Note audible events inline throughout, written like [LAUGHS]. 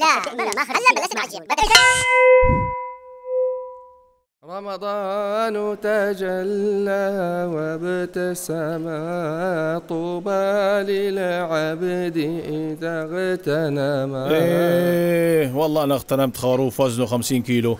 لا بلا ما هلا بلشت معجب رمضان تجلى وابتسم طوبى للعبد إذا اغتنم إيه والله أنا اغتنمت خروف وزنه 50 كيلو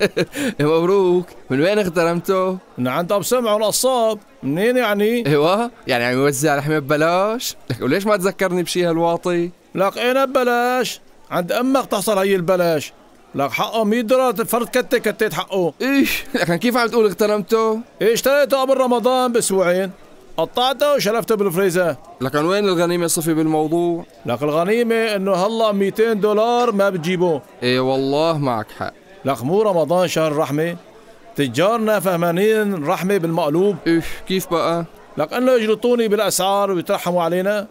[LAUGHS] مبروك من وين اغتنمته؟ من عند ابو سمع القصاب منين يعني؟ أيوه يعني عم يوزع لحمة ببلاش؟ لك وليش ما تذكرني بشي هالواطي؟ لك اين ببلاش؟ عند أمك تحصل هي البلاش. لك حقه 100 دولار فرد كتة كتيت حقه. إيش؟ لكن كيف عم تقول اغتنمته؟ إيه اشتريته قبل رمضان بأسبوعين. قطعته وشلفته بالفريزر لكن وين الغنيمة صفي بالموضوع؟ لك الغنيمة إنه هلا 200 دولار ما بتجيبه إيه والله معك حق. لك مو رمضان شهر رحمة. تجارنا فهمانين رحمة بالمقلوب. إيش؟ كيف بقى؟ لك إنه يجلطوني بالأسعار ويترحموا علينا.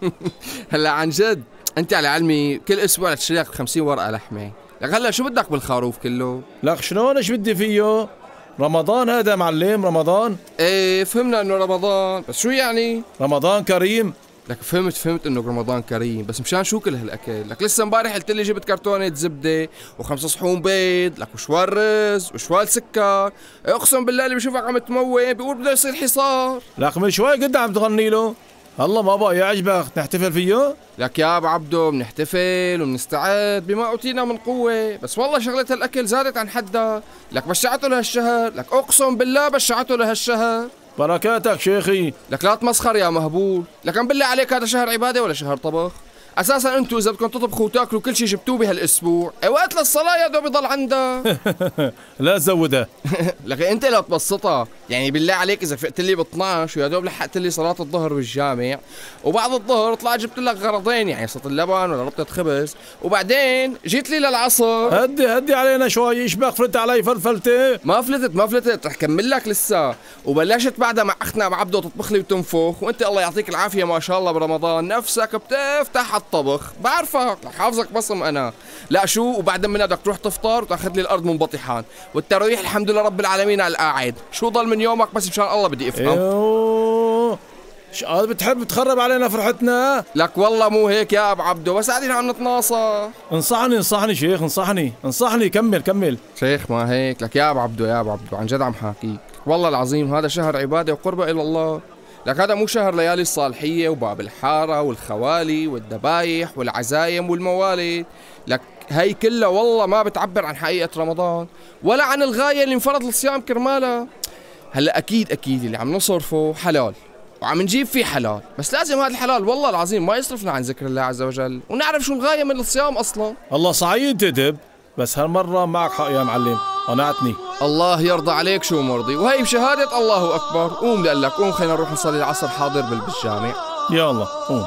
[LAUGHS] هلا عن جد. أنت على علمي كل أسبوع تشتري لك 50 ورقة لحمة. لك هلا شو بدك بالخروف كله؟ لك شلون إيش بدي فيه؟ رمضان هذا معلم رمضان. إيه فهمنا إنه رمضان. بس شو يعني؟ رمضان كريم. لك فهمت فهمت إنه رمضان كريم. بس مشان شو كل هالأكل؟ لك لسه امبارح قلت لي جبت كرتونة زبدة وخمس صحون بيض لك وشوال رز وشوال سكر. أقسم بالله اللي بشوفك عم تموي بيقول بده يصير حصار. لك من شوي قد عم تغني له. الله ما بقى يعجبك نحتفل فيه؟ لك يا أبو عبدو بنحتفل وبنستعد بما أوتينا من قوة. بس والله شغلة الأكل زادت عن حدها. لك بشعته لهالشهر لك أقسم بالله بشعته لهالشهر. بركاتك شيخي. لك لا تمسخر يا مهبول. لكن بالله عليك هذا شهر عبادة ولا شهر طبخ؟ أساسا أنتم إذا بدكم تطبخوا وتأكلوا كل شيء جبتوه بهالأسبوع اي وقت للصلاة يا دوب يضل عندها [LAUGHS] لا تزودها. [LAUGHS] لكن أنت لو تبسطها. يعني بالله عليك إذا فقت لي ب 12 ويا دوب لحقت لي صلاة الظهر بالجامع وبعد الظهر طلعت جبت لك غرضين يعني صوت اللبن ولا ربطة خبز وبعدين جيت لي للعصر. هدي هدي علينا شوي يشبك فرت علي فلفلتي؟ ما فلتت ما فلتت رح كمل لك لسه. وبلشت بعدها مع أختنا ابو عبده تطبخ لي وتنفخ وأنت الله يعطيك العافية ما شاء الله برمضان. نفسك بتفتح الطبخ بعرفك رح حافظك بصم أنا. لا شو وبعد منها بدك تروح تفطر وتأخذ لي الأرض منبطحان. والتراويح الحمد لله رب العالمين على القاعد. شو ضل من يومك بس مشان الله بدي أفهم. إيوه. ش- آه بتحب تخرب علينا فرحتنا؟ لك والله مو هيك يا أبو عبده بس قاعدين عم نتناصح انصحني انصحني شيخ انصحني. انصحني كمل كمل. شيخ ما هيك لك يا أبو عبده يا أبو عبده عن جد عم حاكيك. والله العظيم هذا شهر عبادة وقربة إلى الله. لك هذا مو شهر ليالي الصالحية وباب الحارة والخوالي والذبايح والعزايم والموالد لك هي كلها والله ما بتعبر عن حقيقة رمضان ولا عن الغاية اللي انفرض الصيام كرمالها هلا أكيد أكيد اللي عم نصرفه حلال وعم نجيب فيه حلال بس لازم هذا الحلال والله العظيم ما يصرفنا عن ذكر الله عز وجل ونعرف شو الغاية من الصيام أصلاً. الله صعيد تدب بس هالمرة معك حق يا معلم قنعتني الله يرضى عليك شو مرضي وهي بشهادة الله أكبر. قوم لقلك قوم خلينا نروح نصلي العصر حاضر بال- بالجامع الله قوم.